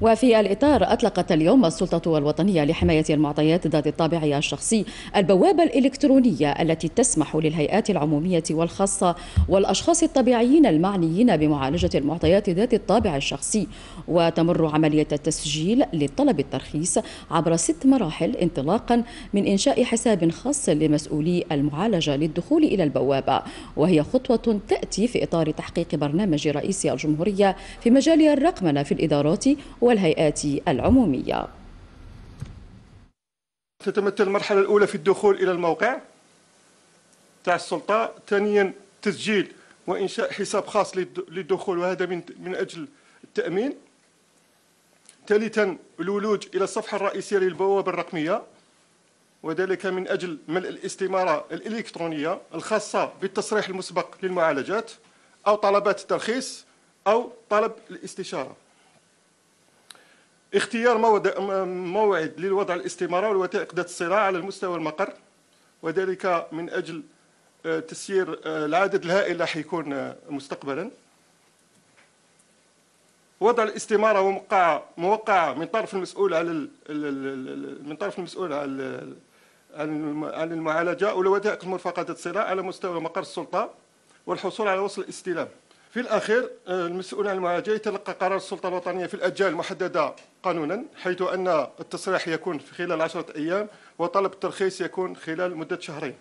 وفي الإطار أطلقت اليوم السلطة الوطنية لحماية المعطيات ذات الطابع الشخصي البوابة الإلكترونية التي تسمح للهيئات العمومية والخاصة والأشخاص الطبيعيين المعنيين بمعالجة المعطيات ذات الطابع الشخصي وتمر عملية التسجيل لطلب الترخيص عبر ست مراحل انطلاقا من إنشاء حساب خاص لمسؤولي المعالجة للدخول إلى البوابة. وهي خطوة تأتي في إطار تحقيق برنامج رئيس الجمهورية في مجال الرقمنة في الإدارات والهيئات العمومية. تتمثل المرحلة الأولى في الدخول إلى الموقع. تاع السلطة. ثانيا تسجيل وإنشاء حساب خاص للدخول وهذا من من أجل التأمين. ثالثا الولوج إلى الصفحة الرئيسية للبوابة الرقمية. وذلك من أجل ملء الاستمارة الإلكترونية الخاصة بالتصريح المسبق للمعالجات أو طلبات الترخيص أو طلب الاستشارة. اختيار موعد للوضع الاستمارة والوثائق ذات الصراع على المستوى المقر وذلك من أجل آه، تسيير آه، العدد الهائل راح يكون آه، مستقبلا. وضع الاستمارة موقعة موقعة من طرف المسؤول على من طرف المسؤول على عن المعالجة والوثائق المرفقة ذات الصلة على مستوى مقر السلطة والحصول على وصل الاستلام. في الأخير آه، المسؤول عن المعالجة يتلقى قرار السلطة الوطنية في الأجال المحددة قانونا حيث أن التصريح يكون في خلال عشرة أيام وطلب الترخيص يكون خلال مدة شهرين.